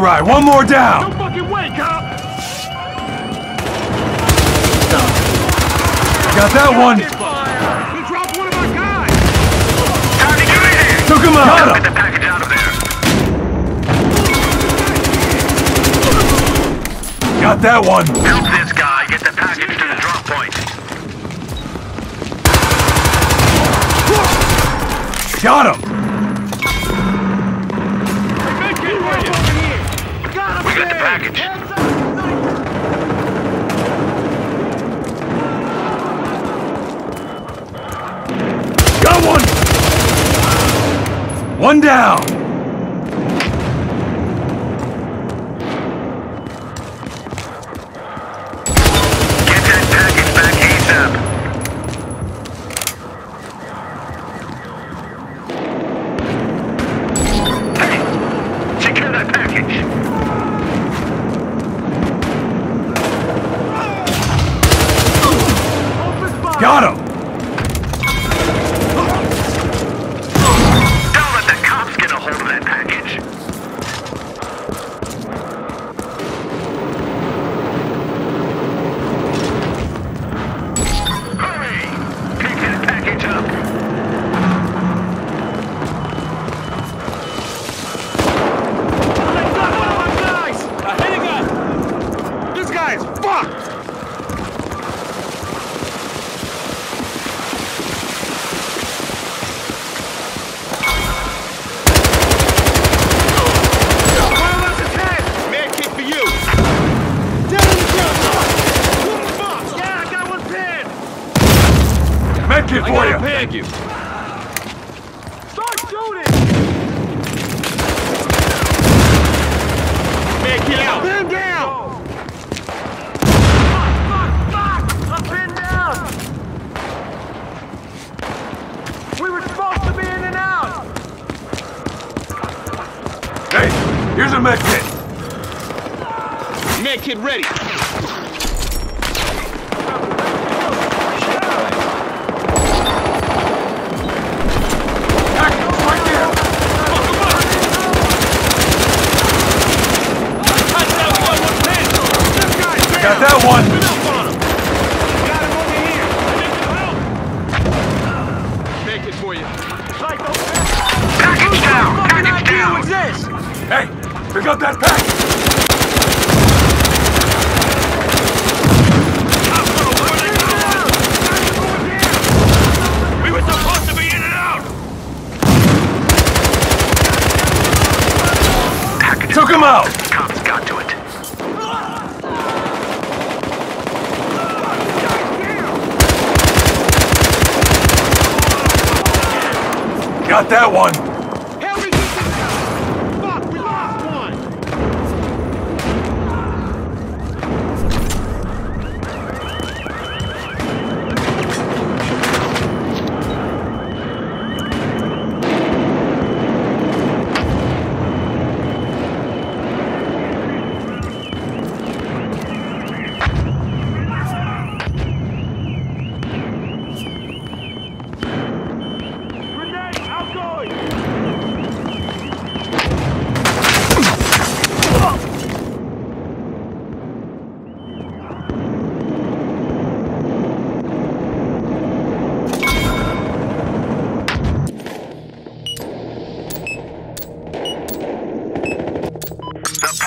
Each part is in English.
All right, one more down! No fucking way, cop! Got that one! He dropped one of our guys! Time to get in here! Took him out! Get the package out of there! Got that one! Help this guy get the package to the drop point. Got him! One down! Get that package back ASAP. Hey! Secure that package! Got him! Hey, here's a med kit. Med kit ready! Package right there! Got that one! Hey, pick up that package! We were supposed to be in and out! Took him out! Cops got to it. Got that one!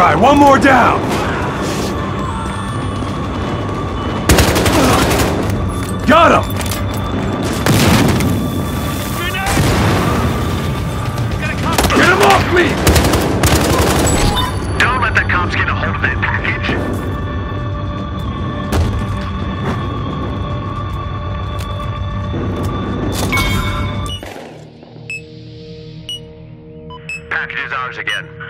right, one more down! Got him! Get him off me! Don't let the cops get a hold of that package. Package is ours again.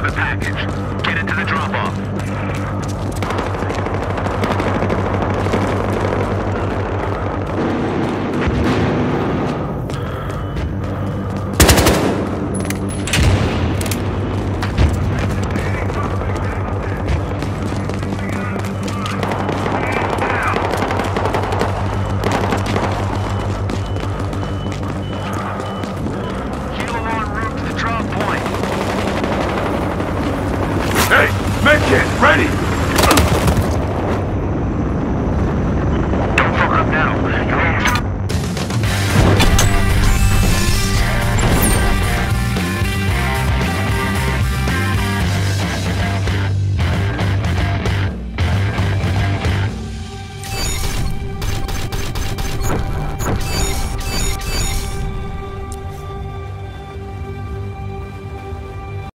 have a package. Get ready!